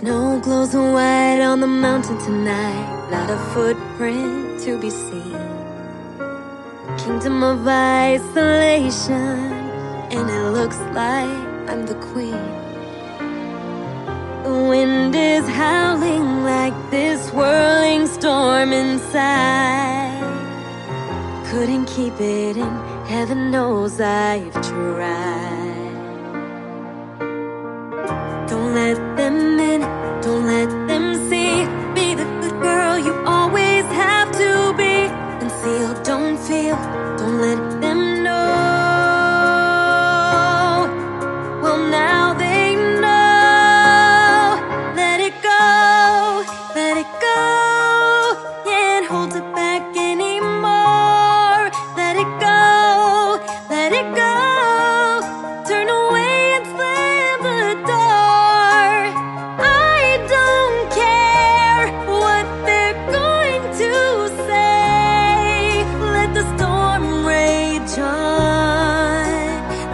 Snow glows white on the mountain tonight, not a footprint to be seen. Kingdom of isolation, and it looks like I'm the queen. The wind is howling like this whirling storm inside. Couldn't keep it in, heaven knows I've tried. Go, let it go. Can't hold it back anymore. Let it go, let it go. Turn away and slam the door. I don't care what they're going to say. Let the storm rage on.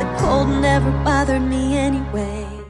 The cold never bothered me anyway.